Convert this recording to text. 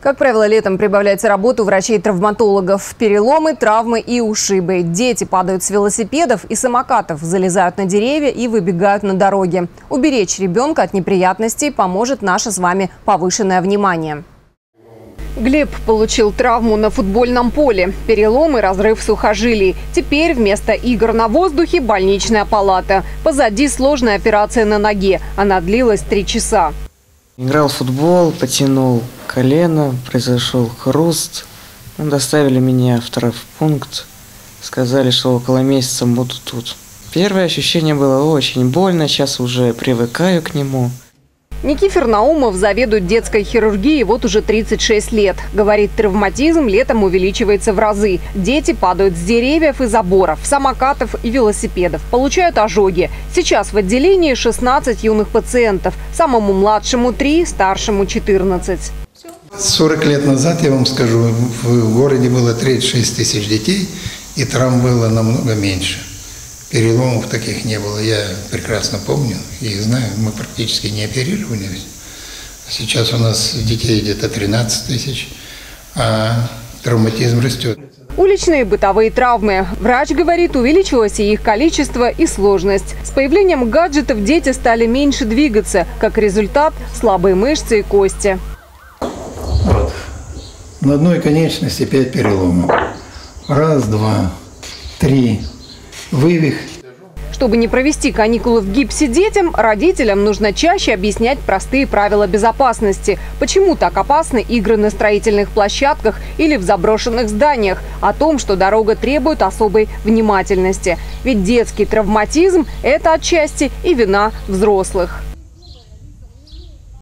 Как правило, летом прибавляется работу врачей-травматологов. Переломы, травмы и ушибы. Дети падают с велосипедов и самокатов, залезают на деревья и выбегают на дороге. Уберечь ребенка от неприятностей поможет наше с вами повышенное внимание. Глеб получил травму на футбольном поле. Перелом и разрыв сухожилий. Теперь вместо игр на воздухе больничная палата. Позади сложная операция на ноге. Она длилась три часа. Играл в футбол, потянул колено, произошел хруст. Ну, доставили меня в травмпункт. Сказали, что около месяца буду тут. Первое ощущение было очень больно, сейчас уже привыкаю к нему. Никифор Наумов заведует детской хирургией вот уже 36 лет. Говорит, травматизм летом увеличивается в разы. Дети падают с деревьев и заборов, самокатов и велосипедов, получают ожоги. Сейчас в отделении 16 юных пациентов. Самому младшему 3, старшему 14. 40 лет назад, я вам скажу, в городе было 36 тысяч детей, и травм было намного меньше переломов таких не было. Я прекрасно помню и знаю, мы практически не оперировали. Сейчас у нас детей где-то 13 тысяч, а травматизм растет. Уличные бытовые травмы. Врач говорит, увеличилось и их количество, и сложность. С появлением гаджетов дети стали меньше двигаться. Как результат – слабые мышцы и кости. Вот. На одной конечности 5 переломов. Раз, два, три, вывих. Чтобы не провести каникулы в гипсе детям, родителям нужно чаще объяснять простые правила безопасности. Почему так опасны игры на строительных площадках или в заброшенных зданиях. О том, что дорога требует особой внимательности. Ведь детский травматизм – это отчасти и вина взрослых.